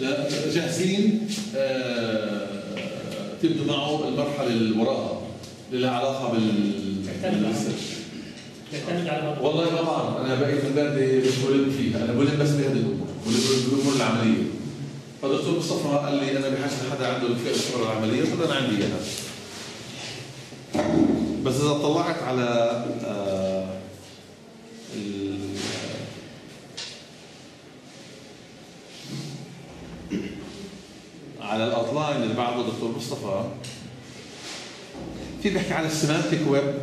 لا، جاهزين آه، تبدوا معه المرحلة اللي وراها اللي لها علاقة بال والله ما بعرف أنا بقيت البلد مش ملم فيها أنا ملم بس بهذه الأمور ملم بالأمور العملية. فالدكتور مصطفى قال لي أنا بحاجة لحدا عنده الفئة الشغل العملية قلت أنا عندي اياها بس إذا طلعت على على ال outline اللي بعده دكتور مصطفى. في بيحكي عن ال semantic web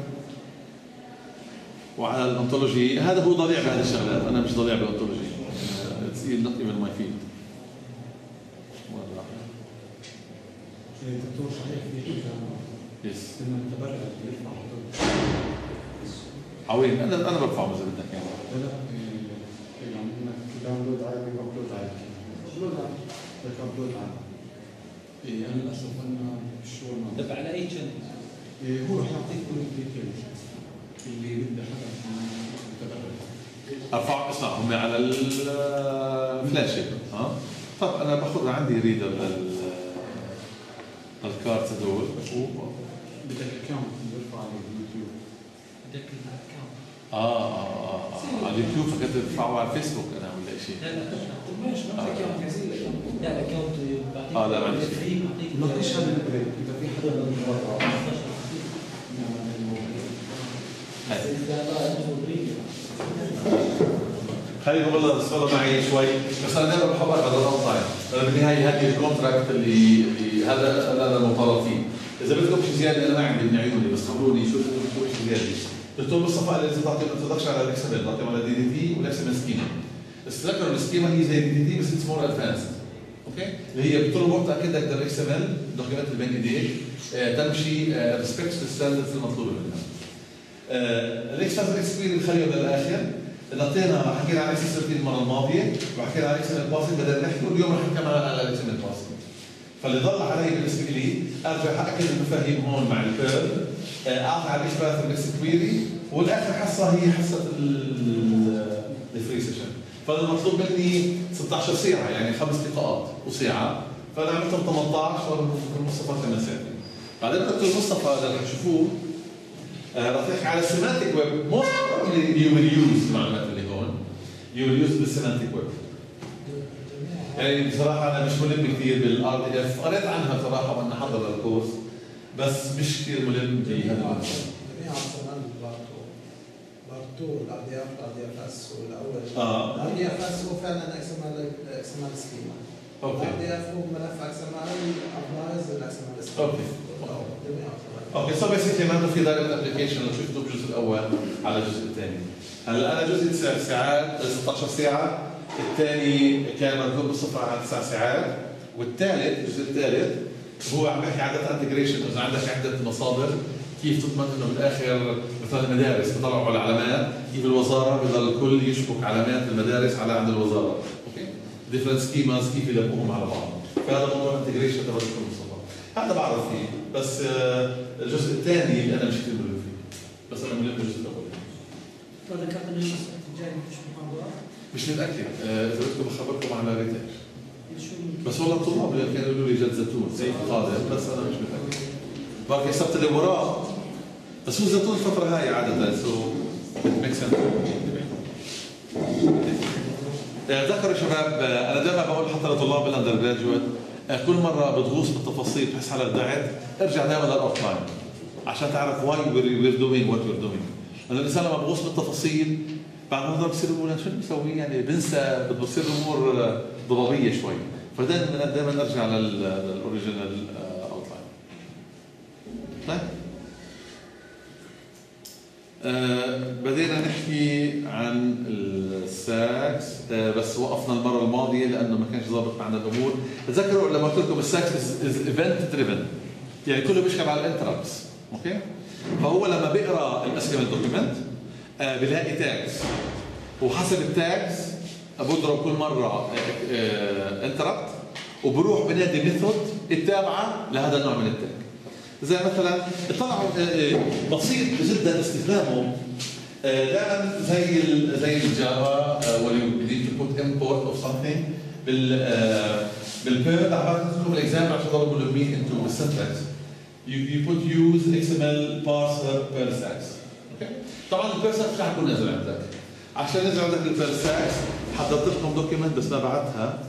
وعلى ال ontology. هذا هو ضليع بهذه الشغلات. أنا مش ضليع بال ontology. it's not even my field دكتور صحيح في yes انه المتبرع بيرفع عوين أنا أنا برفعه إذا بدك يعني لا لا إيه، يعني download عادي و upload عادي. upload عادي. upload عادي. إيه أنا للأسف أنا بالشغل ما طب على أي channel؟ إيه هو رح يعطيك كل ال details اللي بده حدا متبرع ارفعه اسمع هم على الفلاشه ها؟ طب أنا باخذ عندي reader لل ال card هدول بدك account بيرفع على اليوتيوب. بدك الاكونت آه آه آه آه. على اليوتيوب فكنت برفعه على الفيسبوك أنا ولا شيء؟ لا لا ماشي ما في اكونت زي الاكونت لا الاكونت آه، لا، معلش. ما هذا البريك إذا في حدا بده يتبرع 15 هاي. إذا عنده فري خليني والله الصورة معي شوي. بس أنا دائما بحب اقرا الاونلاين أنا بالنهاية هذه الكونتراكت اللي اللي هذا أنا مطالب فيه. إذا بدكم شيء زيادة أنا ما عندي من عيوني بس خبروني شو بدكم شيء زيادة. دكتور مصطفى قال لازم تعطي انتدكشن على الاكسل تعطي على دي دي تي والاكسل سكيما السكيما هي زي دي دي تي بس اتس مور ادفانسد أوكي اللي هي بطول الوقت أكيد بدك الاكس إم إل الدوكيمنت اللي بين ايديك آه، تمشي ريسبكت الستاندردز المطلوبه منها الاكسبرت اكسبيرينس خليهم للاخر نطينا حكينا عن إكس 13 المره الماضية وحكينا عن إكس إم باسنج بدل نحكي واليوم رح نحكي على الاكس إم باسنج فاللي ضل علي بالنسبة لي ارجع اكد المفاهيم هون مع ال curve أعطي على ال XQuery والآخر حصة هي حصة ال free session فالمطلوب مني 16 ساعه يعني خمس لقاءات وساعه فأنا عملتهم 18 والمصطفى 8 ساعات بعدين دكتور مصطفى اللي حتشوفوه آه، رح نحكي على ال semantic web most you will use المعلومات اللي هون. you will use بال semantic web يعني بصراحة أنا مش ملم كثير بال RDF قريت عنها بصراحه وأنا حضر الكورس بس مش كثير ملم بهذا ار2 ال RDFS وال OWL آه ال RDFS هو فعلا إكس ام ال إكس ام ال سكيما أوكي ال RDF هو ملف XML applies ال XML schema okay okay so basically ما في direct application لو شفته بالجزء الأول على الجزء الثاني هلا أنا جزء 9 ساعات 16 ساعه الثاني كان مضروب بالصفر على 9 ساعات والثالث الجزء الثالث هو عم بحكي عن integration اذا عندك عده مصادر كيف تضمن انه بالاخر مثلا المدارس؟ بيطلعوا على علامات كيف الوزارة؟ بضل الكل يشبك علامات المدارس على عند الوزارة. okay? different schemas كيف يمابوهم على بعض. فهذا موضوع integration تبع الدكتور مصطفى هذا بعرف فيه بس آه، الجزء الثاني اللي أنا مش كثير ملم فيه. بس أنا ملم بالجزء الأول. فذكرت ان المسألة الجاي مش محاضرة مش متأكد. آه، إذا بدكم أخبركم على ريتاج شو بس والله الطلاب اللي كانوا يقولوا لي جد زيتون. زي قادم بس أنا مش متأكد. باقي السبت اللي وراه بس هو زيتون الفترة هاي عادة سو ميك سنس ذكروا شباب آه، أنا دائما بقول حتى لطلاب الاندر جراجويت كل مرة بتغوص بالتفاصيل بتحس حالك ضعت ارجع دائما لل outline عشان تعرف why we're doing what we're doing لأن الإنسان لما بغوص بالتفاصيل بعد ما بصير بقول شو اللي يعني بنسى بتصير الأمور آه، ضبابيه شوي. فدائما دائما ارجع للاوريجينال اوت لاين طيب. آه، بدينا نحكي عن ال SAX. آه، بس وقفنا المرة الماضية لأنه ما كانش ضابط معنا الأمور. تذكروا لما قلت لكم ال SAX is event driven يعني كله بيشتغل على ال interrupts okay؟ فهو لما بيقرأ ال XML document آه، بيلاقي tags وحسب ال tags بضرب كل مرة interrupt وبروح بنادي method التابعة لهذا النوع من ال tag. زي مثلا طلعوا آه، آه، بسيط جدا استخدامه آه، دائما زي ال- زي ال Java to put import of something بال آه، بالبيرد عم بعطيكم الاكزامبل عشان تضربوا المين انتو السنتكس you, you put use XML parser per sax أوكي طبعا البير ساكس مش رح يكون نازل عندك. عشان ينزل عندك البير ساكس حضرت لكم دوكيمنت بس ما بعتها.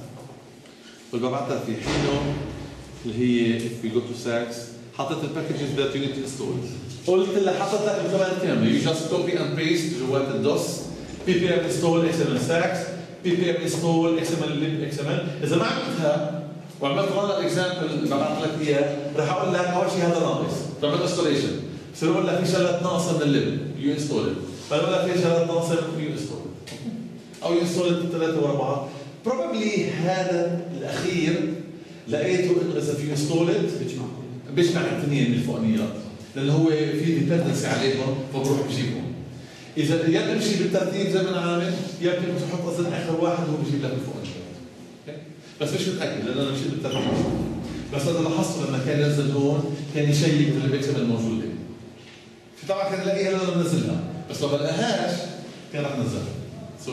واللي ببعتها في حينه اللي هي we go to sax حطيت الباكجز you need to install قلت لها حطيت لك الكمان كامله you just copy and paste جوات الدوس. PPM install XML SAX PPM install XML LibXML إذا ما عملتها وعملت run ال example اللي ببعث لك إياه رح أقول لك أول شيء هذا ناقص. تعمل installation بصير أقول لك؟ في شغلات ناقصة من ال lib you install فاقول لك في شغلات ناقصة؟ you install أو you install ثلاثة ورا بعض. probably هذا الأخير لقيته انه اذا في install بيجمع بيجمع الاثنين من الفوقانيات لأنه هو في dependency عليهم فبروح بجيبهم. إذا يا بتمشي بالترتيب زي ما أنا عامل يا بتحط أصلا آخر واحد هو بجيب لك الفوقانيات؟ بس مش متأكد لأن أنا مشيت بالترتيب. بس أنا لاحظت لما كان ينزل هون كان يشيك في ال packages الموجوده في طبعا كان يلاقيها لما منزلها. بس لو ما لقاهاش كان رح نزلها. so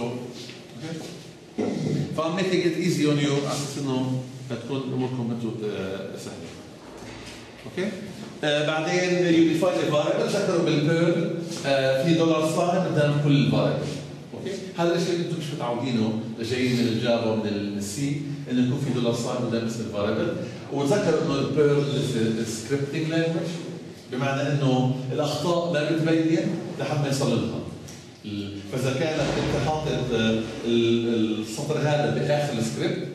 I'm making it easy on you على أساس إنه تكون أموركم أنتم آه، سهلة. okay آه بعدين you define ال variable ذكروا بال Perl في dollar sign قدام كل ال variable okay هذا الشيء اللي أنتم مش متعودينه. جايين من ال Java ومن ال C إنه يكون في dollar sign قدام اسم ال variable. وتذكروا إنه ال Perl scripting language بمعنى إنه الأخطاء ما بتبين لحد ما يصل لها. ال- فإذا كانت أنت حاطط آه، ال- السطر هذا بآخر ال script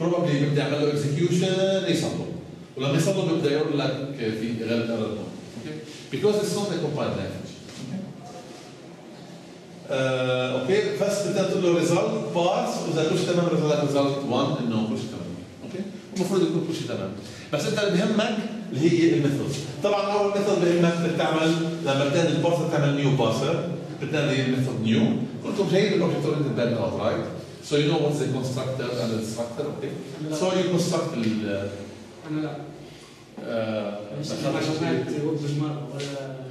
probably بيبدا يعمل له execution يصله ولما يصله بيبدا يقول لك في غلط error okay because it's not a compiled language okay بس بدنا تقول له result pass واذا كل شيء تمام بيطلع لك result 1 انه شيء تمام okay المفروض يكون كل شيء تمام بس انت اللي بهمك اللي هي ال method طبعا اول method بهمك بدك تعمل لما بتنادي البارسر تعمل نيو بارسر بتنادي الميثود نيو كنتم جايين بالاوبجكت اورينتد باد اوت رايت So you know what's the constructor and the destructor, okay? So you construct ال أنا لا. آه،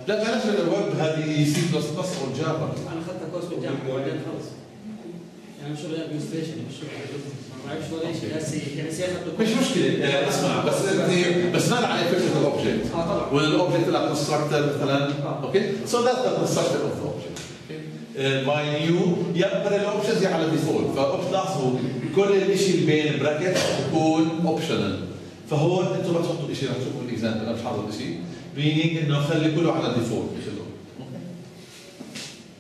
لا بلاش الويب هذه سي بلس بلس أو جافا أنا اخذت كورس بالجامعة وبعدين خلص. يعني شغل ادمنستريشن مش شغل ما بعرفش ولا شيء يعني مش مشكلة. آه، اسمع بس انت بس. ما على فكرة الاوبجكت آه طبعا. والاوبجكت تبع كونستراكتور مثلا. آه. أوكي؟ سو ذات ذا كونستراكتور اوف اوبجكت by new يقبل ال options على default فلاحظوا كل الشيء اللي بين bracket بيكون optional فهون أنتم ما تحطوا شيء رح تشوفوا ال example أنا مش حاطط شيء meaning إنه خلي كله على default كله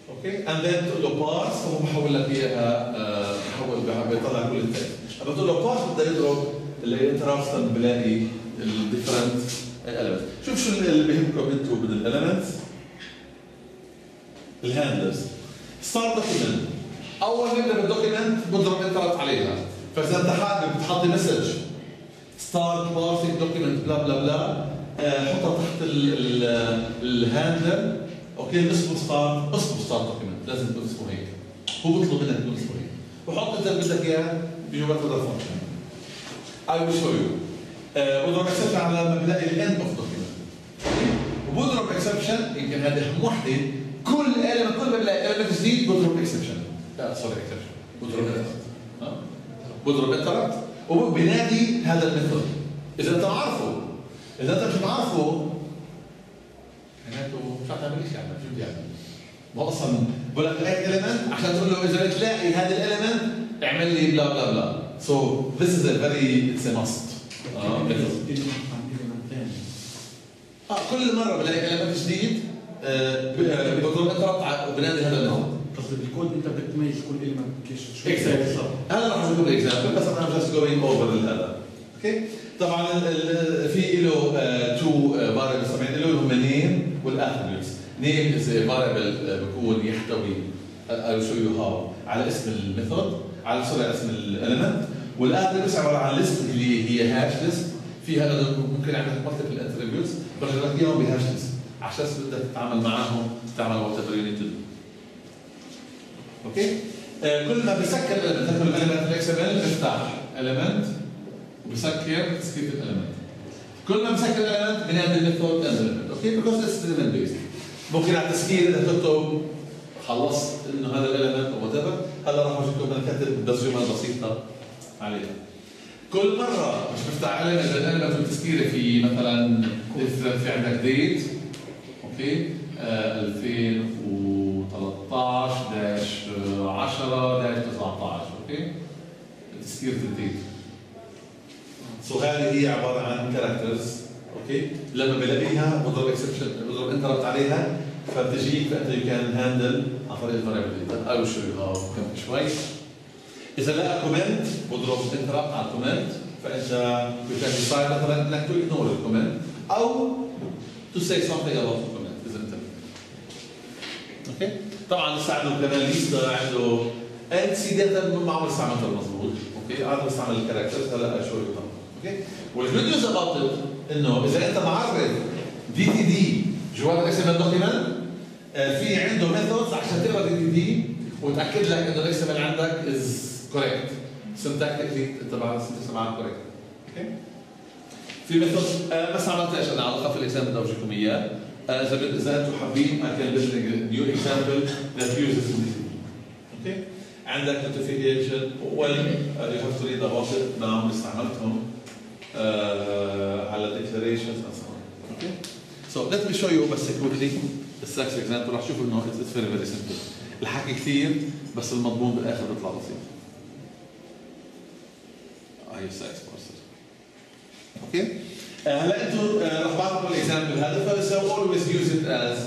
okay and then تقول له parse هو بحول لك إياها آه، بحول بيطلع كل ال text لما تقول له parse بده يضرب ال interrupts بلاقي ال different elements. شوف شو اللي بيهمكم أنتم من ال elements ال handlers start document أول ما يبدا بال document بضرب interrupt عليها. فاذا انت حابب تحطي message start parsing document blah blah blah حطها تحت ال handler okay اسمه start اسمه start document لازم اسمه هيك. هو بيطلب منك يكون اسمه هيك. وحط اللي بدك إياه بجوات هذا ال function I will show you. آه، بضرب exception على بلاقي ال end of document وبضرب exception يمكن هذه وحدة. كل element كل ما بلاقي element جديد بضرب exception لا sorry exception بضرب؟ بضرب interrupt وبنادي هذا ال method إذا انت عارفه إذا انت مش عارفه معناته مش هتعمل شيء يعني شو بدي؟ ما أصلا بقول لك لقيت element عشان تقول له إذا بتلاقي هذا ال element اعمل لي blah blah blah so this is very it's a must آه كل مرة بلاقي element جديد آه، آه، بضرب interrupt وبنادي هذا ال method قصدي بالكود انت بدك تميز كل كيف شو Exactly. هذا راح أجيب example بس أنا just going over هذا okay طبعا في له two variables طبعا له اللي هم name وال attributes name is variable بكون يحتوي I will show you how. على اسم ال method على sorry على اسم ال element وال attributes عبارة عن list اللي هي hash list فيها ممكن عندك multiple attributes برجع لك اياهم ب hash list عشان بدك تتعامل معاهم تعمل whatever you need to okay euh, كل ما بسكر بتاخد ال element ال XML بفتح element وبسكر تسكيب ال element كل ما بسكر ال element بنعمل default element okay because it's element based ممكن على التسكير إذا تكتب خلصت إنه هذا ال element أو whatever هلا راح اشوفكم بنكتب ترجمه بسيطه عليها. كل مرة مش بفتح علم إذا الالمنت تسكيرة في مثلا في عندك ديت أوكي 2000 16 داش آه، 10 داش 19 أوكي؟ تسكير تنتين سو هذه هي عبارة عن كاركترز أوكي؟ لما بلاقيها بضرب اكسبشن بضرب انتربت عليها. فبتجيك فأنت يو كان هاندل عن طريق ال variable I will show you how كم شوي إذا لقى comment بضرب interrupt على ال comment فأنت you can decide مثلا إنك to ignore ال comment أو to say something about ال comment إذا أنت okay؟ طبعا استعملوا كمان ليستا عنده إن CDATA ما عمري استعملتها مضبوط okay؟ عاد بستعمل ال characters. هلا شو okay؟ وال good news about إنه إذا أنت معرف DTD جوات ال XM document في عنده methods عشان تقرأ DTD وتأكد لك إنه ال XM عندك is correct syntactically تبع معك correct okay؟ في method آه بس عملت إيش أنا على خف ال example بدي إياه. آه، اذا بد- اذا أنتم حابين I can build a new example that uses this okay عندك notification well uh, you have to read about it نعم استعملتهم uh, على declarations and so on okay so let me show you بس quickly the sex example رح تشوفوا انه it's, very very simple الحكي كثير بس المضمون بالاخر بيطلع بسيط هاي sex parser أوكي آه، هلا أنتم بعطيكم ال example هذا ف so always use it as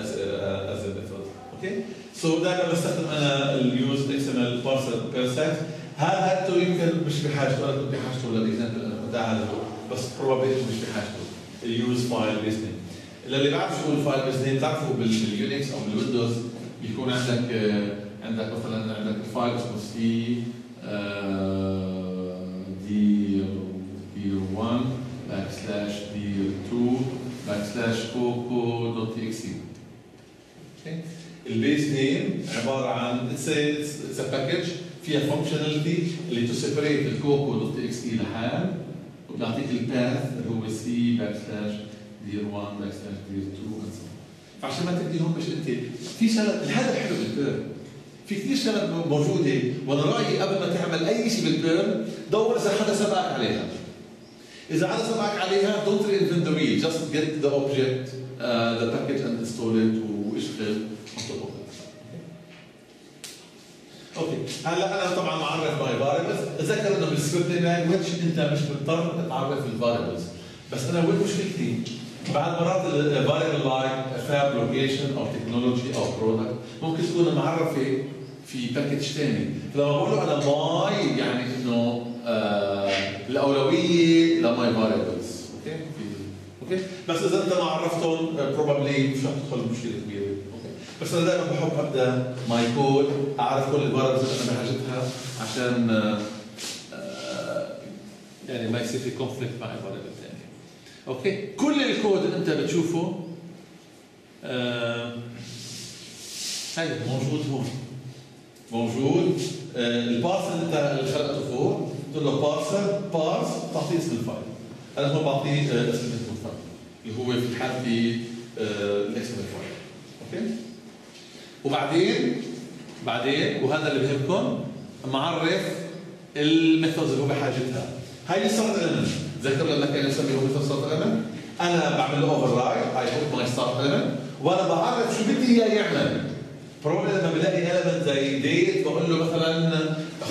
as uh, as a method okay so دائما بستخدم أنا ال use XML parser PerlSAX هذا أنتم يمكن مش بحاجته أنا كنت بحاجته لل example أنا كنت اعرفه بس probably مش بحاجته ال use file base name اللي بيعرف شو ال file base name بتعرفوا باليونكس أو بالويندوز بيكون عندك آه، عندك مثلا عندك ال file اسمه C dir 1 backslash dir 2 backslash ال base name عبارة عن it's it's package فيها functionality اللي to separate الكوكو dot exe لحال. وبنعطيك ال path اللي هو C backslash dir 1 backslash dir 2 and so on. فعشان ما تديهم مش انت. في شغله هذا الحلو بال Perl في كثير شغلات موجودة. وأنا رأيي قبل ما تعمل أي شيء بال Perl دور إذا حدا سبقك عليها. إذا حدا سبقك عليها don't reinvent the wheel. Just get the object uh, the package and install it واشتغل it. okay. هلا أنا طبعا معرف my variables تذكر إنه بال scripting language أنت مش مضطر تعرف ال variables بس أنا وين مشكلتي؟ بعد مرات ال variable like fab location أو technology أو product ممكن تكون معرفة في package ثاني فلما بقول له أنا my يعني إنه آه الأولوية ل my في- okay؟ بس إذا أنت ما عرفتهم probably مش رح تدخل بمشكلة كبيرة. okay؟ بس أنا دائما بحب أبدأ my code أعرف كل ال variables اللي أنا بحاجتها عشان آه، آه، يعني ما يصير في conflict مع ال variable الثاني okay؟ كل الكود اللي أنت بتشوفه آه، هاي موجود هون. موجود. ال parser اللي أنت خلقته فوق تقول له parser parse تعطيه اسم ال file. أنا هون بعطيه اسم اللي هو في حالتي آه، ال file okay؟ وبعدين بعدين وهذا اللي بهمكم معرف ال methods اللي هو بحاجتها. هاي ال start element ذكر لما كان يسميه method start أنا بعمل له override I put my start element وأنا بعرف شو بدي إياه يعمل. probably لما بلاقي element زي date بقول له مثلا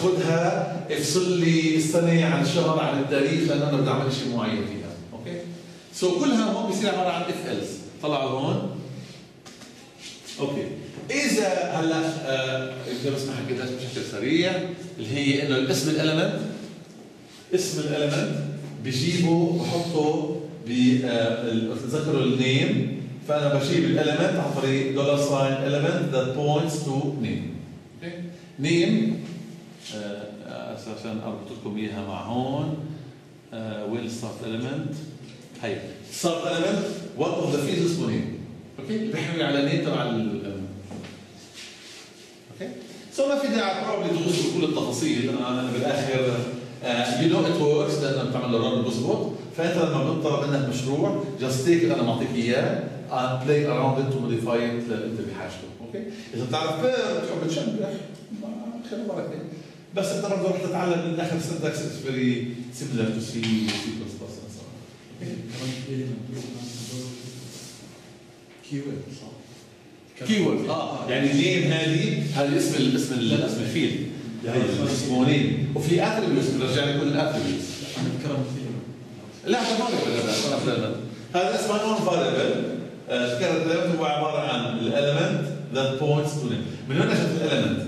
خذها افصل لي السنة عن الشهر عن التاريخ لأن أنا بدي أعمل شيء معين okay so كلها هون بصير عبارة عن if else طلعوا هون. okay إذا هلا آه، إذا بس ما حكيتهاش بشكل سريع اللي هي إنه الاسم ال element اسم ال element بجيبه بحطه ب آه، تذكروا ال name فأنا بجيب ال element عن طريق dollar sign element that points to name. okay name عشان اربط لكم إياها مع هون. وين start element. هي start element one of the fields اسمه name okay بيحمل على name تبع ال okay so ما في داعي. probably تغوص بكل التفاصيل. أنا بالآخر you know it works لأنه بتعمل run بظبط فأنت لما بنطلب منك مشروع just take أنا معطيك إياه. play around it و modify it اللي انت بحاجته. okay إذا بتعرف Perl بتحب تشبح خير بركه بس أنت برضه رح تتعلم. من آخر syntax is very similar to C C++ and so on. keyword صح keyword آه. يعني name هذه هذه اسم ال اسم ال اسم ال field اسمه name وفي attributes بنرجع لكل فيه لا هذا هذا هذا اسمه known variable ذكرت element هو عبارة عن ال element that points to name من وين اجت ال element؟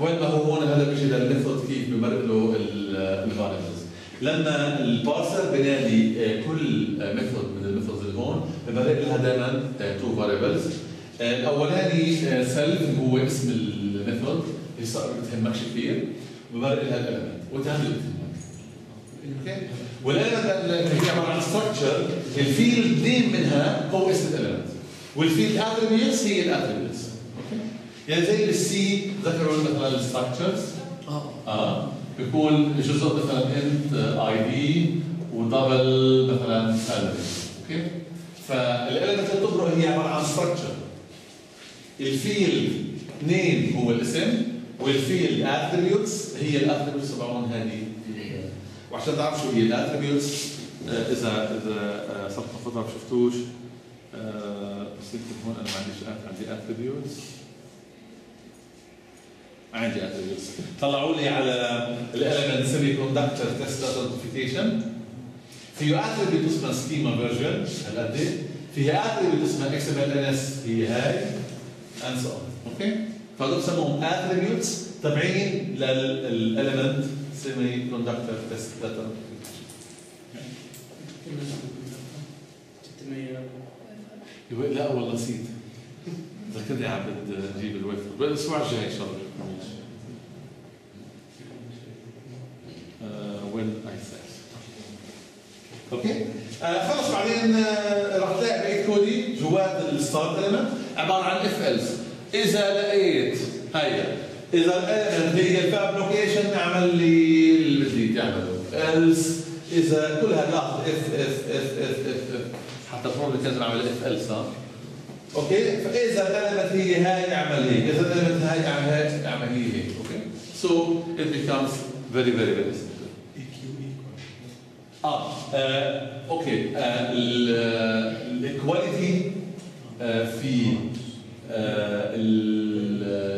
وين ما هو هون هذا بيجي لل method كيف بمرق له ال variables لما ال parser بنادي آه، كل method من ال methods اللي هون بمرق لها دائما two variables الاولاني self هو اسم ال method اللي صار بتهمكش كثير بمرق لها ال element والثاني اللي بتهمك okay وال element اللي هي عبارة عن structure ال field name منها هو اسم ال element وال field attributes هي ال attributes okay يعني زي بال C ذكروا مثلا ال structures آه. آه. بيكون جزء مثلا int ID و double مثلا salary okay؟ فال element اللي بتمرق هي عبارة عن structure ال field name هو الاسم وال field attributes هي ال attributes تبعون هذه. وعشان تعرف شو هي ال attributes اذا إذا آه، صرت ما شفتوش آه، بس يمكن هون أنا ما عنديش عندي attributes عندي attributes طلعوا لي على ال element semiconductor test identification فيه attribute اسمها schema version هالقد؟ فيها attribute اسمها إكس ام ال ان اس هي هاي and so okay فهذول بسموهم attributes تابعين لل element semiconductor test data لا والله نسيت. ذكرني عبد نجيب الويفر. الأسبوع الجاي ان شاء الله uh, when I say. okay آه خلص بعدين آه راح تلاقي كودي جوات ال start element. عبارة عن if else إذا لقيت هيا. إذا هي ال fab location اعمل لي اللي بدي تعمله else إذا كلها لاحظ if if if if if حتى ال problem كان اعمل if ها okay فإذا ال element هي هاي اعمل هيك. إذا ال element هاي اعمل هيك اعمل هي هيك. okay so it very very very simple eq equal آه آه، okay آه، ال equality في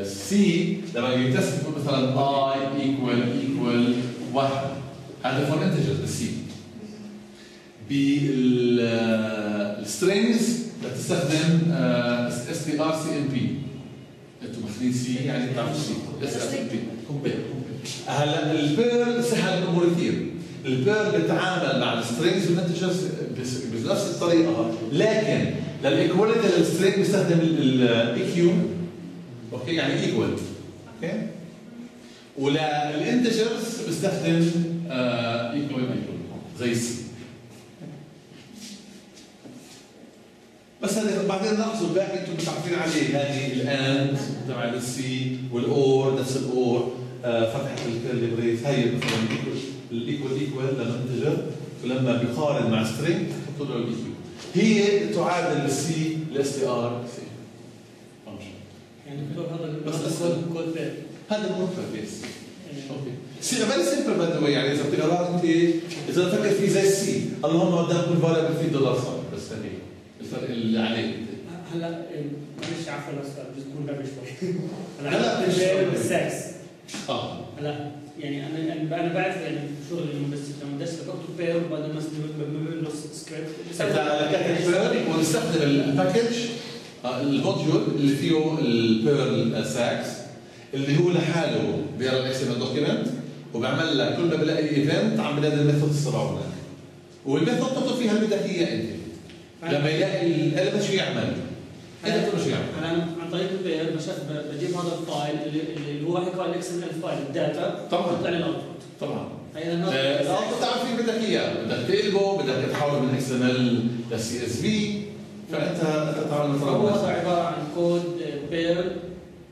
ال C لما يتسم يكون مثلا a equal equal واحد. هذا for integers بال C بال strings بتستخدم اس تي ار سي ام بي أنتم ماخذين C يعني بتعرفوا سي اس ار ام بي هلا ال Perl سهل الأمور كثير. ال Perl بتعامل مع ال strings وال integers بنفس الطريقة. لكن لل equality لل string بيستخدم ال eq okay؟ يعني equal okay؟ ولل integers بيستخدم equal equal زي ال C بس هذا بعدين ناقصوا الباقي أنتم متعرفين عليه هذه الاند تبع السي والاور نفس الاور آه، فتحة الكيرلي بريس هي مثلا الايكوال ايكوال لما انتجر ولما بيقارن مع سترينج بحطوا له الايكوال هي تعادل السي الاس تي ار سي يعني بيقول هذا بس هذا المفرد يس أوكي سي فيري سمبل باي ذا يعني إذا بتقراها أنت إذا بتفكر فيه زي ال C اللهم قدام كل variable فيه دولار صار بس هذه الفرق اللي عليه هلا إيه، معلش عفوا بس تكون غبي شوي. هلا غبي. آه. هلا يعني أنا أنا أنا بعرف يعني شغل بس لما بدرس بكتب Perl وبعدين بس بمل له سكريبت انت ونستخدم ال package آه، ال module اللي فيه ال Perl SAX اللي هو لحاله بيقرا ال XML document وبعمل لك كل ما بلاقي event عم بنادي ال method الصراع هناك وال method تكتب فيها اللي بدك اياه انت لما يلاقي ال element شو يعمل؟ انت بتقول شو يعمل. طريق ال Perl بش- ب- بجيب هذا ال file اللي, هو حكى ال XML file ال data طبعاً. بطلع لي ال output. طبعا. هي ال output تعرف فيه بدك اياه بدك تقلبه بدك تحوله من XML ل CSV فأنت انت تعمل هو مثلا عبارة عن code Perl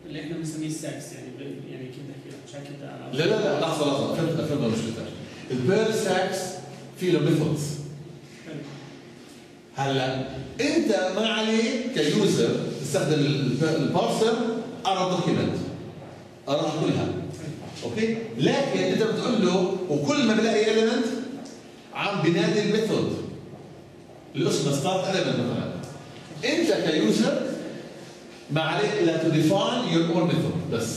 اللي إحنا بنسميه ال SAX يعني يعني كيف بدي احكي لك مش هيك؟ لا لا لا لحظة لحظة. فهمت فهمت مشكلتك ال Perl SAX فيه له methods هلا انت ما عليك ك user تستخدم الب- ال parser قرا ال document قراها كلها. okay؟ لكن انت بتقول له وكل ما بلاقي element عم بنادي ال method. اللي اسمه start element مثلا. انت ك user ما عليك إلا to define your own method بس.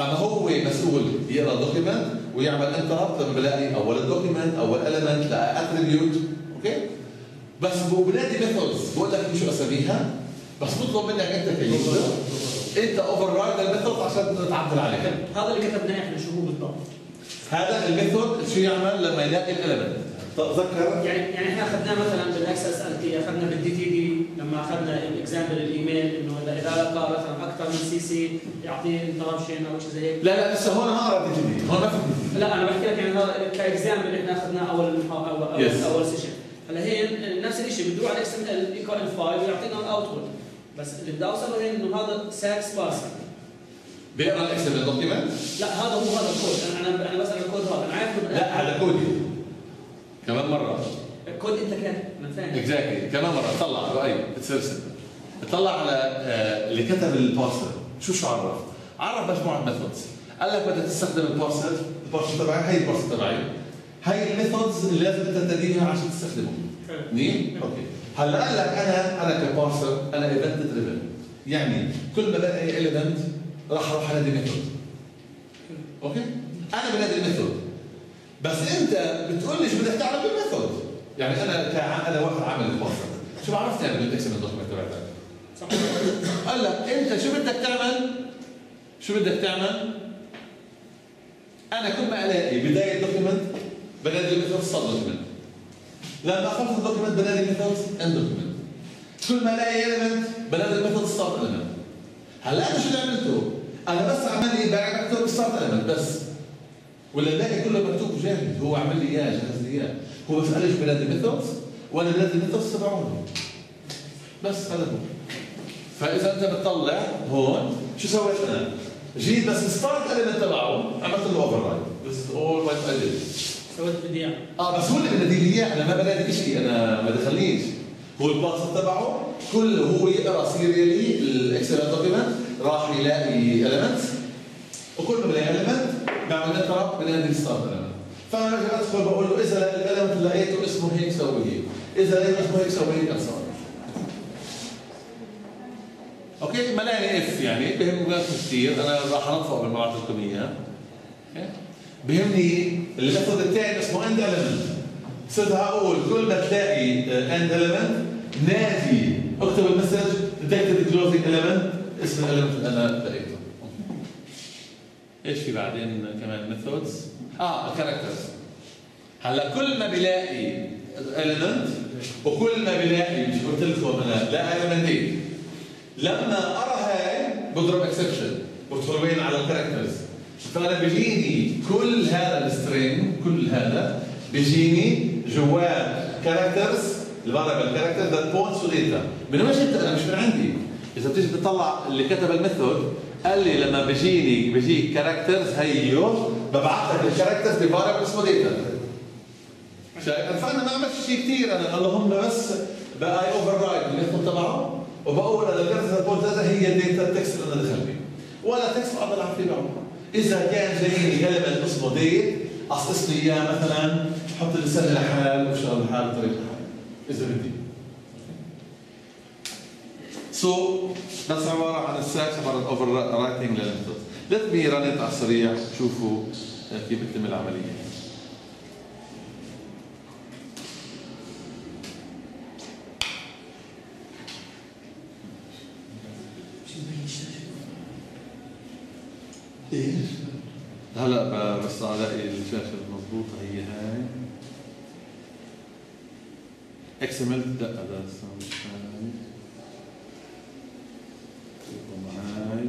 أما هو مسؤول يقرأ document ويعمل interrupt لما بلاقي أول ال document أول element لل attribute okay؟ بس بنادي methods بقول لك شو اساميها بس بطلب منك انت ك user انت override ال method عشان تعدل عليها هذا اللي كتبناه إحنا شو هو بالضبط؟ هذا ال method شو يعمل لما يلاقي ال element تذكر يعني يعني إحنا أخذناه مثلا بال XSLT أخذنا بال DTD لما أخذنا ال example ال email إنه إذا إذا لقى مثلا أكثر من CC يعطيه interruption أو شيء زي هيك. لا لا لسه هون ما قرأت جديد هون ما في جديد. لا أنا بحكي لك يعني هذا ك example إحنا أخذناه اول اول اول. أول session هلا هي نفس الشيء بده على XML equal ال file ويعطينا ال output بس اللي بدي اوصله هي إنه هذا SAX parser بيقرا ال XML document لا هذا هو هذا الكود. أنا أنا أنا بسأل الكود هذا. أنا عارف لا هذا كودي كمان مرة. الكود أنت كاتب أنا فاهم اكزاكتلي كمان مرة. طلع راي بتسرسل طلع على آه، اللي كتب البارسل شو شو عرف؟ عرف مجموعة ميثودز قال لك بدك تستخدم البارسل البارسل تبعي هي البارسل تبعي. هي الميثودز اللي لازم أنت تديها عشان تستخدمه حلو. منيح؟ أوكي. هلا قال لك أنا أنا كبارسل أنا ايفنت دريفن يعني كل ما بلاقي element راح أروح أنادي method okay؟ أنا بنادي ال method بس أنت بتقول لي شو بدك تعمل بال method يعني أنا كع- أنا واحد عامل ال parser شو بعرفت تعمل بال XML ال document تبعتك صح. قال لك أنت شو بدك تعمل؟ شو بدك تعمل؟ أنا كل ما ألاقي بداية document بنادي ال method start document لما اخلص ال document بنادي ال method end document كل ما الاقي element بنادي ال method start element هلا أنا شو اللي عملته؟ أنا بس عمل لي بعمل start element بس. ولا الباقي كله مكتوب جاهز هو عمل لي إياه جهز لي إياه. هو بس لي شو بنادي ال methods وأنا بنادي ال methods تبعونه بس هذا هو. فإذا أنت بتطلع هون شو سويت أنا؟ جيت بس ال start element تبعه عملت له override This is all what. سويت بدي إياه. آه بس هو اللي بنادي لي إياه أنا ما بنادي شيء أنا ما دخلنيش هو الباسورد تبعه كل هو يقرأ سيريالي الإكسل دوكيمنت راح يلاقي elements. وكل ما بلاقي element بعمل انترب بنادي ستارت باجي ادخل بقول له إذا الاليمنت لقيته اسمه هيك سوي هيك. إذا لقيته اسمه هيك سوي هيك أصلاً. أوكي؟ ملاني إف يعني بهم كثير أنا راح انطفئ بالمواد الرقميه okay؟ بهمني ال method الثاني اسمه end element. صرت هقول كل ما تلاقي end element نادي اكتب ال message detected closing element اسم ال element اللي أنا لقيته. إيش في بعدين كمان؟ methods آه characters هلا كل ما بلاقي element وكل ما بلاقي مش قلت لكم أنا لا element لما أرى هاي بضرب exception بدخل وين على ال characters فأنا بيجيني كل هذا ال string كل هذا بيجيني جواه characters ال variable character that points to data من وين جبت أنا مش من عندي. إذا بتيجي بتطلع اللي كتب ال method قال لي لما بيجيني بيجيك characters هيو ببعث لك ال characters ب variable اسمه data شايف؟ فانا ما عملت شيء كثير أنا اللهم بس بقى override ال method تبعه وبقول أنا ال character point هي data ال text اللي أنا دخلني. ولا تكست بقدر أعرف تبعه إذا كان جايني كلمه اسمه ديت اصص لي اياه مثلا حط سنه لحال وشغل لحال طريق لحال. إذا بدي. سو بس عبارة عن السيرش عبارة عن اوفر رايتنج للميثود ليت مي ران على السريع شوفوا كيف بتتم العملية. إيش؟ هلا ب- بس الاقي الشاشه المضبوطه هي هاي. إكس إم إل لا هذا مش هاي هاي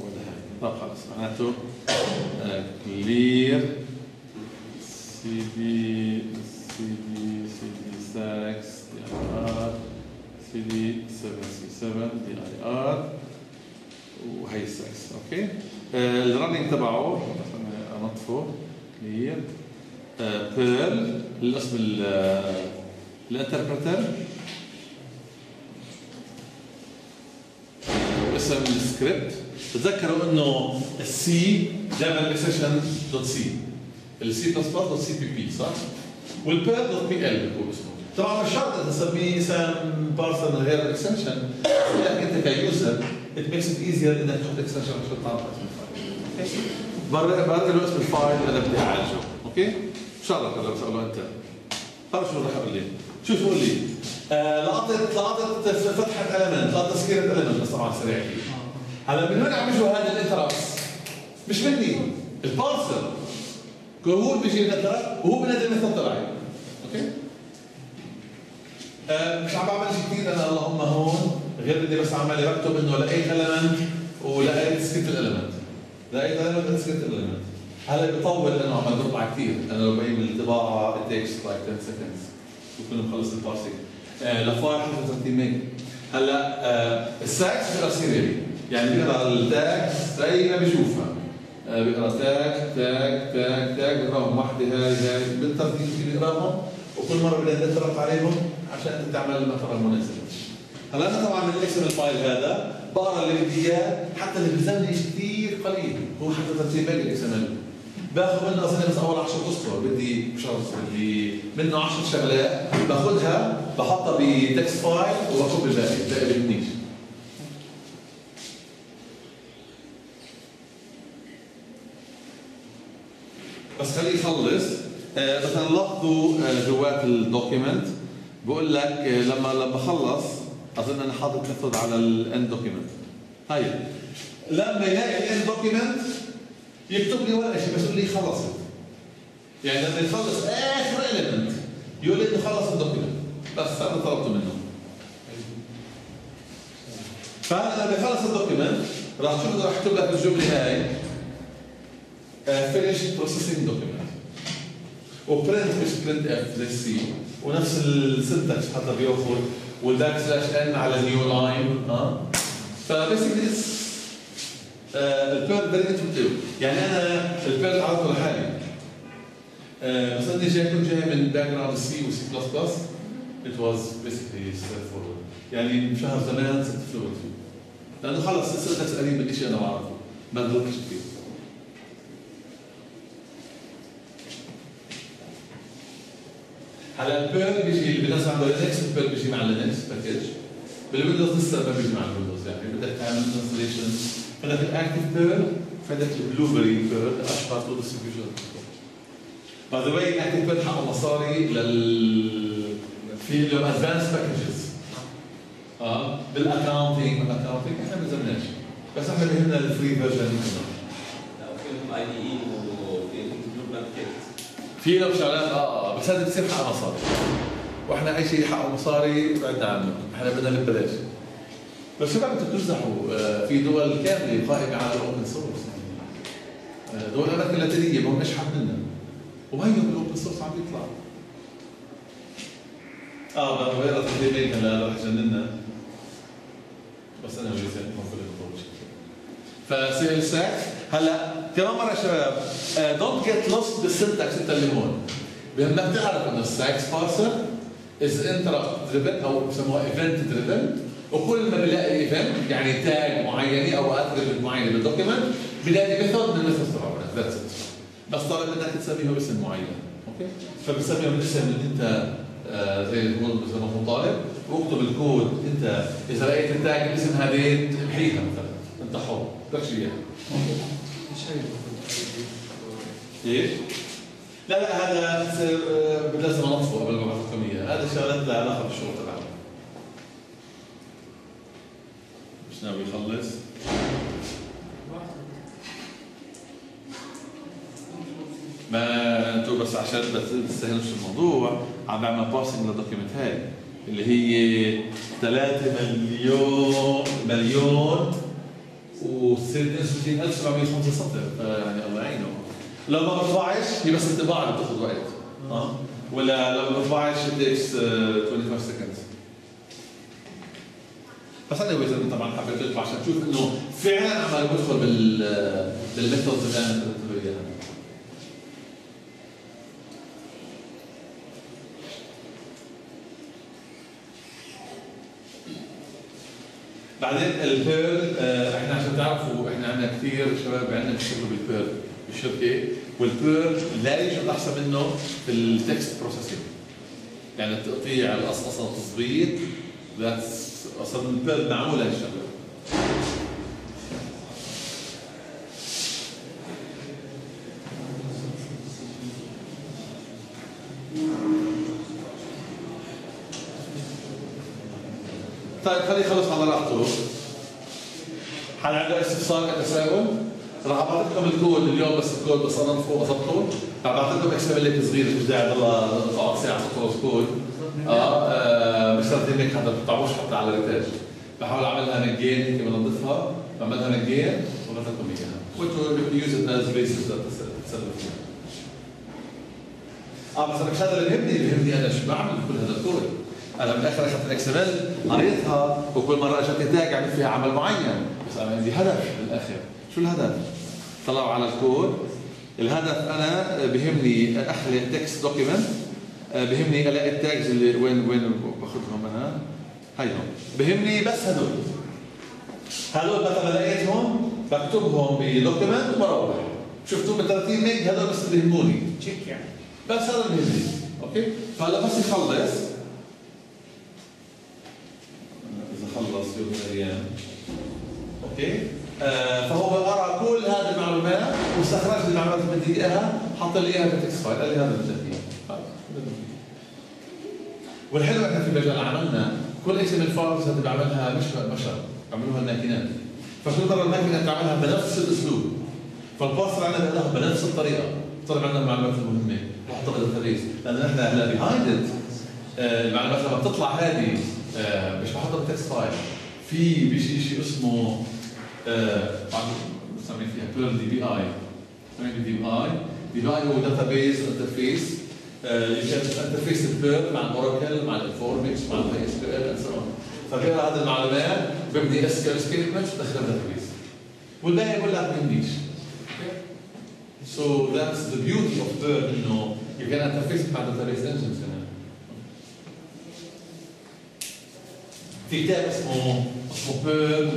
ولا هاي طب خلص معناته كلير سي بي سي بي سي بي ساكس دي اي ار سي دي 7 سي 7 دي اي ار وهي 6 okay آه، ال running تبعه مثلا انطفه clear Perl الاسم ال- ال interpreter اسم السكريبت. تذكروا إنه ال C جاب extension dot C ال C plus plus dot cpp صح؟ وال Perl dot pl بيكون اسمه. طبعا مش شرط تسميه اسم parser غير ال extension لكن أنت ك user it makes it easier انك تحط extension عشان تعرف اسم ال file Perl Perl له اسم ال file أنا بدي اعالجه okay؟ شرط هلا بساله أنت. تعرف شو رح أقول لي؟ شو تقول لي؟ آه لقطت لقطت فتحة element لقطت تسكيره element بس طبعا سريع. هلا من وين عم يجوا هذا ال interrupts؟ مش مني. ال parser. هو اللي بيجي ينزل وهو بينزل ال method تبعي okay؟ آه مش عم بعمل شيء كثير أنا اللهم هون. غير بدي بس عمالي بكتب إنه لقيت element ولقيت سكت ال element لقيت element سكت ال element هلا بيطول لأنه عم بطلع كثير أنا لو بقيم الطباعه it takes like 10 seconds. بكون مخلص ال parsing آه ل file 35 ميجا هلا آه ال SAX بيقرأ serially يعني بيقرأ ال tag زي ما بيشوفها. آه بيقرأ tag tag tag tag بيقرأهم وحدة هاي هاي. بالترتيب بيقرأهم. وكل مرة بدنا نترك عليهم عشان تعمل المسار المناسب. هلا أنا طبعا من اسم ال file هذا بقرا اللي بدي اياه حتى اللي بيلزمني كثير قليل. هو حتى ترتيب ال XML باخذ منه اظن بس أول 10 أسطر. بدي مش بدي منه 10 شغلات. باخذها بحطها ب text file وبكتب الباقي الباقي بهمنيش بس خليه يخلص. آه مثلا لاحظوا آه جوات ال document بقول لك آه لما لما خلص أظن أنا حاطط method على ال end document هاي لما يلاقي ال end document يكتب لي ورقه شيء بس يقول لي خلصت يعني لما يخلص آخر element يقول لي خلص ال document بس هذا طلبته منه. فأنا لما يخلص ال document راح شوف راح أكتب لك الجملة هاي؟ finish processing document و print مش print f زي ال C ونفس ال syntax حتى بياخذ وال backslash n على new line ها ف basically ال Perl very intuitive يعني أنا ال Perl عرضته لحالي آه، بس اني جاي كنت جاي من background C و C plus plus it was basically straightforward. يعني من شهر زمان صرت fluent فيه. لأنه خلص قريب من شيء أنا بعرفه ما غلطتش فيه. هلا ال Perl بيجي اللي بينزل عنده Linux ال Perl بيجي مع Linux package بال Windows لسه ما بيجي مع ال Windows. يعني بدك تعمل installation فدك ال Active Perl فدك ال Blueberry Perl اشهر two distribution by the way ال Active Perl حقه مصاري لل في له advanced packages آه بال accounting بال accounting إحنا ما بس إحنا بيهمنا ال free version فيهم IDE في له شغلات آه آه بس هذا بصير حق مصاري. وإحنا أي شيء حقه مصاري بعدنا عنه. إحنا بدنا ببلاش بس شو عم تمزحوا آه، في دول كاملة قائمة على ال open source دول أمريكا اللاتينيه ما هم اشحد منا وهيو بال open source عم يطلع. آه اللي كان لا رح يجننا بس أنا ويزن المفروض الخروج فسيل SAX هلا كمان مرة شباب don't get lost بال syntax انت اللي هون. بهمك تعرف إنه ال SAX parser is interrupt driven أو بسموها event driven وكل ما بلاقي event يعني tag معينة أو attribute معينة بال document بلاقي method من ال method تبعنا that's it بس طلب منك تسميه باسم معين okay؟ فبسميه بالاسم اللي أنت آه، زي ما هو طالب واكتب الكود. أنت إذا لقيت ال tag الاسم هذه امحيها مثلا. أنت حر. بدك إياها. هي إيش؟ لا لا هذا لازم انظفه قبل ما ابعث لكم اياه، هذا شغلات لها علاقة بالشغل تبعنا. مش ناوي يخلص؟ ما أنتوا بس عشان بس تستهلوش الموضوع عم بعمل parsing لل document هاي اللي هي 3 مليون مليون و 66705 سطر يعني الله يعينه لو ما بطبعش هي بس الطباعه اللي بتاخذ وقت آه ولا لو ما بطبعش takes 25 seconds بس أنا ويزن طبعا حبيت اطلع عشان تشوف انه فعلا عمال بدخل بال بال methods اللي أنا كتبت اياها بعدين ال Perl آه، إحنا عندنا كثير شباب عندنا بيشتغلوا بال Perl بالشركة وال Perl لا يوجد أحسن منه في ال text processing يعني تقطيع القصقصه التظبيط that's أصلا ال Perl معموله للشغله طيب خليه يخلص على راحته. حد عنده استفسار تساؤل؟ راح ابعث لكم الكود اليوم بس الكود بس أنا فوق اظبطه راح ابعث لكم إكس لينك صغير مش داعي تقعد ساعه تخلص كود آه, مش شرط هيك حتى بتعبوش حتى على ريتاج بحاول اعملها نجين هيك بنظفها بعملها نجين وبعث لكم إياها. وأنتم يوز ات از بيسز تسلموا فيها آه بس أنا مش هذا اللي بيهمني اللي بيهمني أنا شو بعمل كل هذا الكود. أنا بالاخر أخذت الاكس ال قريتها وكل مرة أجت تاج عملت فيها عمل معين. عندي هدف بالاخر شو الهدف؟ طلعوا على الكود. الهدف أنا بهمني اخلق text document بهمني ألاقي ال tags اللي وين وين باخذهم أنا. هيهم بهمني بس هدول. هدول مثلا لقيتهم بكتبهم ب document وبروح شفتوا ب 30 meg هدول بس اللي يهموني. check يعني. بس هذا اللي يهمني. okay؟ فهلا بس يخلص. إذا خلص يوم من الأيام. okay؟ آه فهو قرا كل هذه المعلومات واستخرج المعلومات اللي بدي إياها حط لي إياها بال text file قال لي هذا اللي اياه والحلو إحنا في مجال عملنا كل ام files هذه بعملها مش بشر. بعملوها الماكينات فكل مره الماكينه بتعملها بنفس الأسلوب. فال parser عندنا بيقراها بنفس الطريقة. طلع عندنا المعلومات المهمة. بحطها بال database لأن إحنا هلا behind المعلومات لما بتطلع هذه آه، مش بحطها بال text file في بيجي شيء اسمه بنسميه فيها بيرل دي بي اي دي بي اي دي بي اي هو database interface interface ال Perl مع ال Oracle مع ال Informix مع ال ASP ال and فبيقرا هذه المعلومات ببني SQL statements بدخلها بال database والباقي كلها بيهمنيش So that's the beauty of Perl انه you can interface مع database engines كمان. في كتاب اسمه اسمه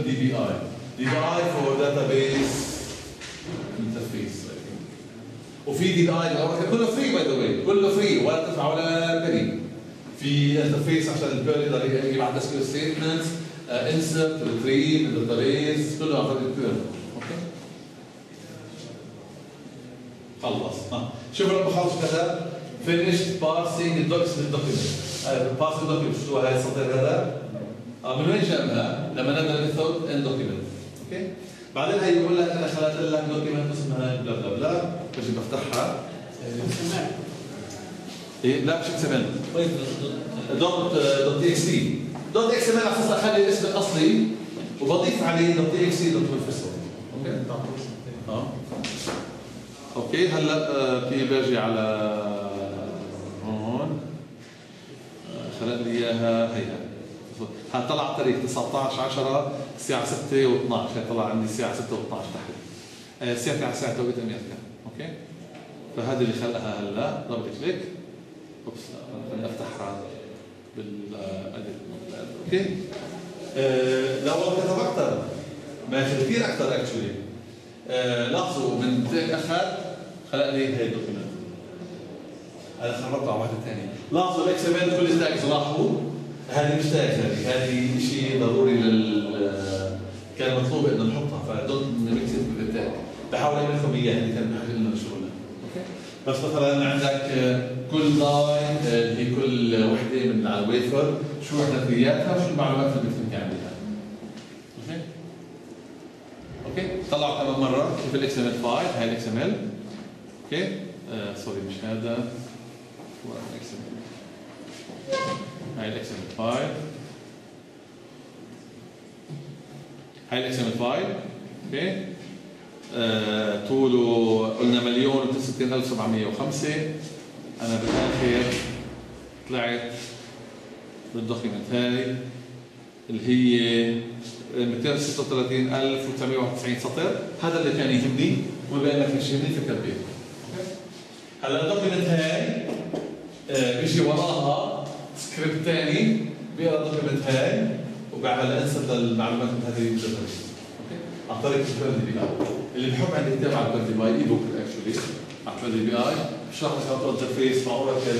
DBI for database interface think. وفي DBI كله free by the way كله free ولا تدفع ولا كريم. في interface عشان ال Perl يقدر يبعث SQL statements insert retrieve database كله عن طريق okay؟ خلص. ها شوف لما خلص كتب finished parsing the document. parsing document. شو هاي السطر هذا؟ آه من وين جابها؟ لما نبدا method end document okay؟ بعدين هي بيقول لك أنا خلقت لك document اسمها بلا بلا بلا بجي بفتحها. إيه لا مش XML. dot dot txt dot XML على أخلي الاسم الأصلي وبضيف عليه dot txt dot منفصل okay؟ آه. okay هلا آه، في باجي على هون. آه، خلق لي إياها هيها. ها طلع تاريخ 19 10 الساعة 6 و12 هي طلع عندي الساعة 6 و12 تحت آه، الساعة على ساعة توقيت أمريكا okay؟ فهذا اللي خلقها هلا. double click أوبس خليني افتحها بالاديت أوكي؟ آه، لا والله كتب أكثر. ماخذ كثير أكثر اكشولي لاحظوا من اخذ خلق لي هي الدوكيمنت. هذا خربت على واحدة ثانية لاحظوا الاكس ام ال كل ستاكس لاحظوا. هذه مش تاج هذه هذه شيء ضروري لل كان مطلوب إنه نحطها فدونت ميكس بالتاج بحاول اعمل لكم إياها اللي كان بحاجه لنا شغلنا okay. بس مثلا عندك آه، كل line اللي هي كل وحدة من على الويفر شو احداثياتها وشو المعلومات اللي بدك عليها؟ okay؟ okay. طلعوا كمان مرة كيف ال XML file هاي ال XML okay؟ آه sorry مش هذا. ال XML file هاي ال XML file okay طوله قلنا مليون و69705 أنا بالآخر طلعت بال document هاي اللي هي 236991 سطر. هذا اللي كان يهمني وما بين لك إيش يهمني فكر بيه هلا ال document هاي آه، بيجي وراها سكريبت ثاني بيقرا ال document هاي وبعمل انسر للمعلومات هذه أوكي؟ عن طريق البيرن بي اي اللي بحب عندي كتاب على البيرن بي اي بوك اكشولي على البيرن بي اي بشرح لك هاو تو انترفيس مع اوراكل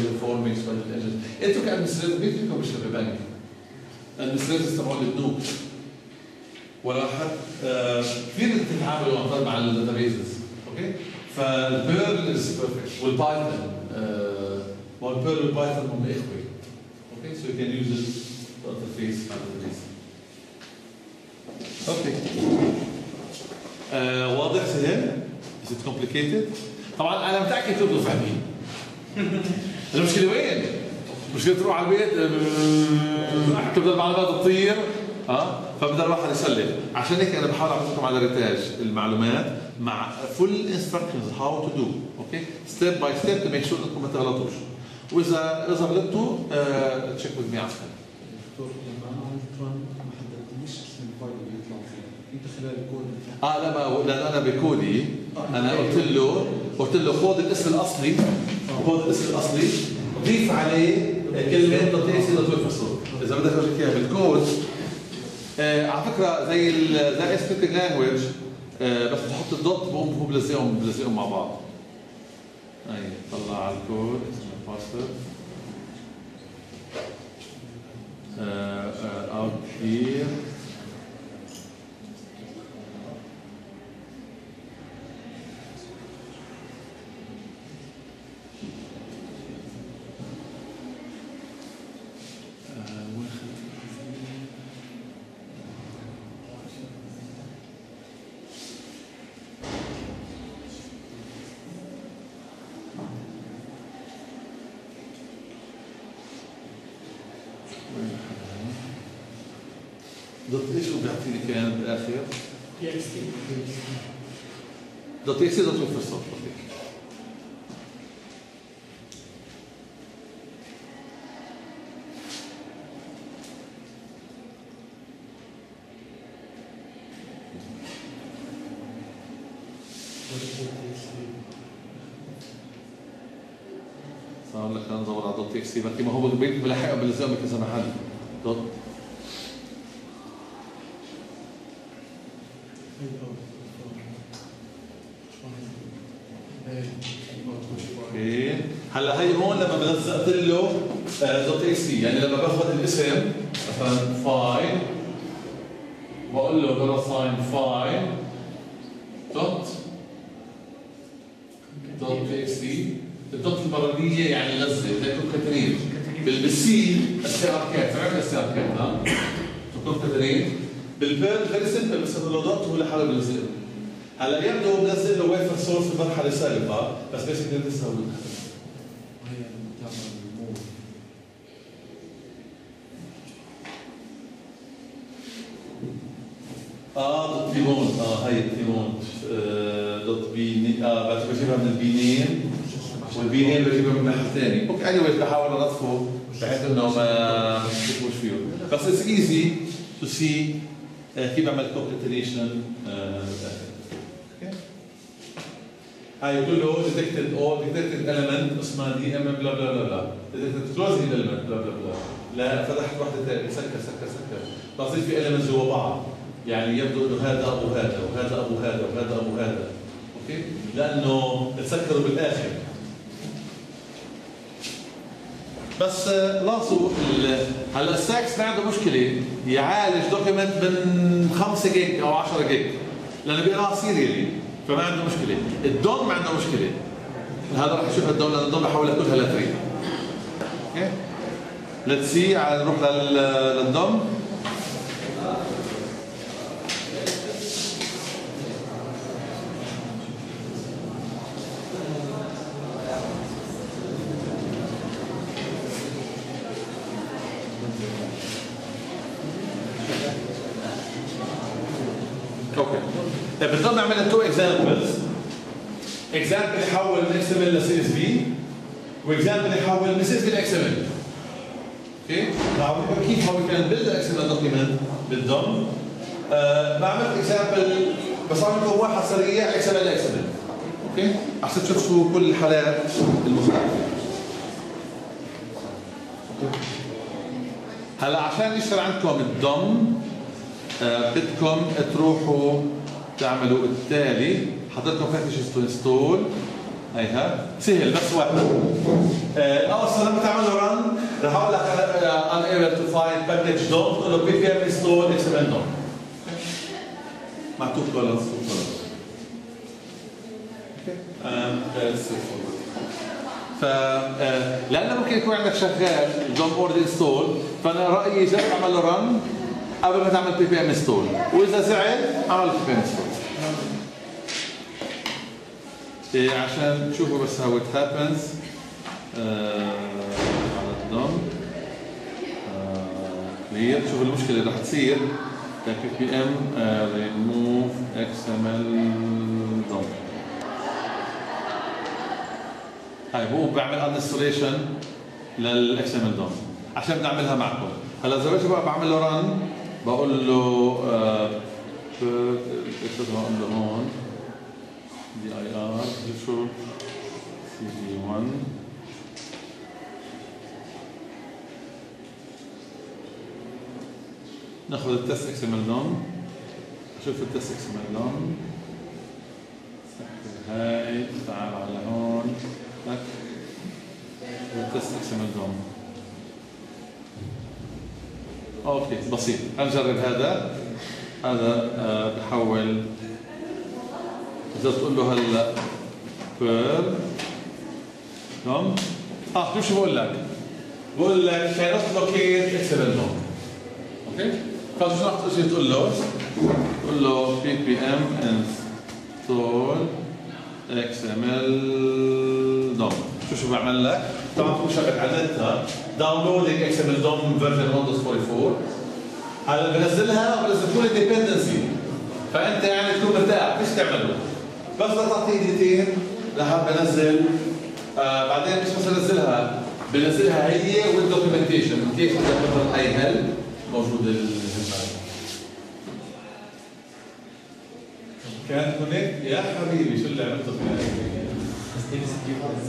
أنتوا كادمنستريتور مين فيكم بيشتغل ببنك؟ المستريتورز تبعون البنوك ولا حد كثير بتتعاملوا عن طريق مع الداتابيزز أوكي؟ فالبيرل از بيرفكت والبايثون وال Perl وال Python هم إخوة. okay so you can use ال interface مع ال database okay آه، واضح سهل؟ Is it complicated؟ طبعا أنا متأكد تبقوا فاهمين. المشكلة وين؟ المشكلة تروح على البيت آه، تبدأ المعلومات تطير ها فبدا الواحد يسلم. عشان هيك أنا بحاول أعطيكم على ريتاج المعلومات مع full instructions how to do okay step by step to make sure إنكم ما تغلطوش. وإذا اذا غلطتوا check with me عسكري دكتور لما أنا ما اسم ال file اللي يطلع فيه. أنت خلال الكود آه لا ما لأن أنا بكودي. أنا قلت له قلت له خذ الاسم الأصلي. خذ الاسم الأصلي. ضيف عليه كلمة ويب إذا بدك اوريك إياها بالكود. آه على فكرة زي زي scripting language آه بس بتحط ال dot بقوم بلزقهم بلزقهم مع بعض. اي طلع على الكود. اسمه password out دوت هو بيعطيني كان بالآخر؟ بي إكس تي دوت إكس دوت ويب صوت صار لك ندور على دوت إكس بركي ما هو بلحقها بلزقها بكذا محل دوت أوكي هلا هي هون لما بلزقت له دوت إكس تي يعني الاسم. مثلا فايل بقول له دولار ساين فايل دوت دوت إكس تي الدوت البرانيه يعني غزه بدها تكون كترين بالسي السي ار كات عرفت السي ار كات ها؟ تكون كترين بالبيرل فيري سمبل بس له دوت هو لحاله بيلزق هلا يبدو بنزل له ويفر سورس في المرحله السابقه بس بيسكلي لسه هو وهي بتعمل الموف آه دوت دوت بي آه بجيبها من البينين والبينين بجيبها من الناحيه الثانية أوكي اني بحاول انظفه بحيث انه ما تشوفوش فيه بس اتس ايزي تو سي كيف بعمل كونكاتينيشن هاي يقول له detected all detected element اسمها دي ام بلا بلا بلا بلا detected closing element بلا بلا بلا لا فتحت واحدة ثانية سكر سكر سكر بصير في elements جوا بعض يعني يبدو إنه هذا ابو هذا وهذا ابو هذا وهذا ابو هذا. okay? لأنه تسكروا بالآخر. بس آه، ال- هلا ال SAX ما عنده مشكلة يعالج document من 5 جيج أو 10 جيج لأنه بيقراها serially فما عنده مشكلة. ال DOM ما عنده مشكلة. هذا راح يشوف ال DOM لأن ال DOM بحولها كلها ل tree okay؟ let's see نروح لل- لل DOM okay بنضل نعمل two examples example يحول من XML ل CSV و example يحول من CSV ل XML okay بعرفكم كيف how can build XML document بال DOM. آه بعمل example بس عم لكم واحد سريع إكس ام ال إكس ام ال أوكي عشان تشوفوا كل الحالات المختلفة. هلا عشان يشتغل عندكم ال DOM آه بدكم تروحوا تعملوا التالي. حضرتكم تو انستول هيها سهل بس واحد. آه اول لما تعملوا رن رح أقول لك أنا unable to find package دوم تقول له بي بي ام انستول إكس ام ال دوم مكتوب كولنز ف آه، لأنه ممكن يكون عندك شغال دوم اورد انستول فأنا رأيي جرب اعمل له رن قبل ما تعمل ppm install وإذا زعل اعمل ppm install إيه عشان تشوفوا بس how it happens على ال DOM clear شوفوا المشكلة اللي رح تصير بي بي ام ريموف إكس ام ال ضم هاي هو بعمل installation للاكس ام ال دوم عشان نعملها معكم. هلا إذا بقى بعمل له رن بقول له آه بقول له هون دي اي ار شو سي جي 1 ناخذ التست إكس ام ال دوم أشوف التست إكس ام ال سكر هاي تعال على هون. لك. ال test XML DOM okay بسيط. هنجرب هذا. هذا آه بحول. إذا تقول له هلا Perl DOM آه شوف شو بقول لك؟ بقول لك كانت لوكيت إكس ام ال دوم أوكي؟ فشو تجي تقول له؟ تقول له PPM install XML DOM شو شو بعمل لك؟ طبعا تكون شغل على النت downloading XML DOM version Windows 44 هلا بنزلها وبنزل كل ال dependency فأنت يعني تكون مرتاح فيش تعمله. بس بدك تعطيه ايديتين لحد بنزل آه بعدين مش بس بنزلها بنزلها هي وال documentation كيف مثلا أي help موجود الهمال كانت هناك؟ يا حبيبي شو اللي عملته في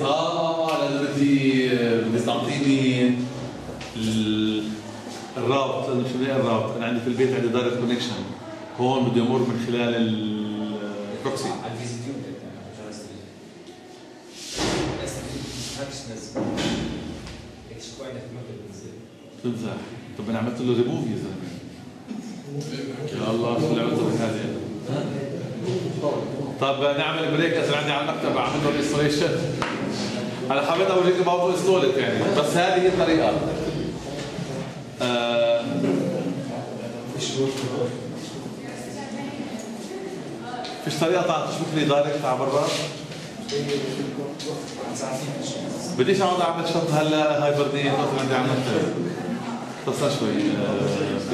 آه آه لأنه بدي بدي تعطيني ال- الرابط لأنه شو بدي الرابط. أنا عندي في البيت عندي direct connection هون بدي أمر من خلال ال proxy تمزح طب أنا عملت له ريموف يا زلمة. يا الله شو اللي عملته في هذه طب نعمل break اذا عندي على المكتب اعمل له restoration أنا حبيت أوريك موضوع install يعني. بس هذه هي الطريقة. فيش طريقة تعال تشبك لي direct على برا بديش أقعد أعمل shut هلا hibernate عندي المكتب بس شوي آه